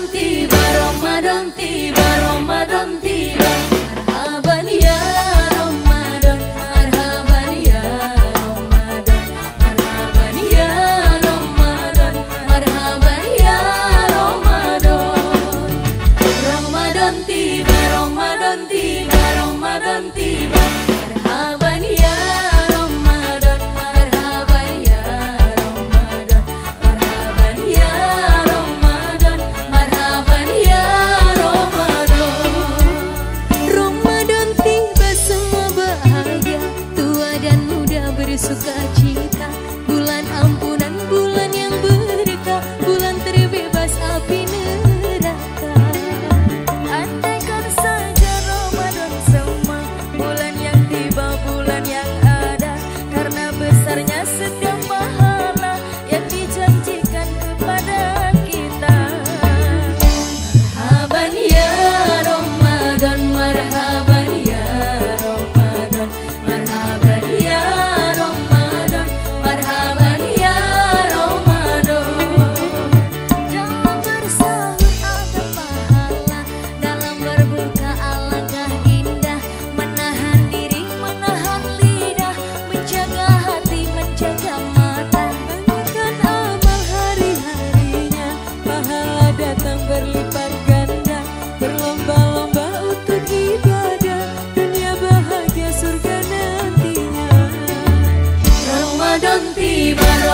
Ramadan tiba, Ramadan tiba, Ramadan tiba. Marhaban ya Ramadan, marhaban ya Ramadan. Marhaban ya Ramadan, marhaban ya Ramadan. Ramadan tiba, Ramadan tiba, Ramadan tiba. besarnya setiap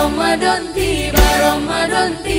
Ramadan tiba Ramadan tiba.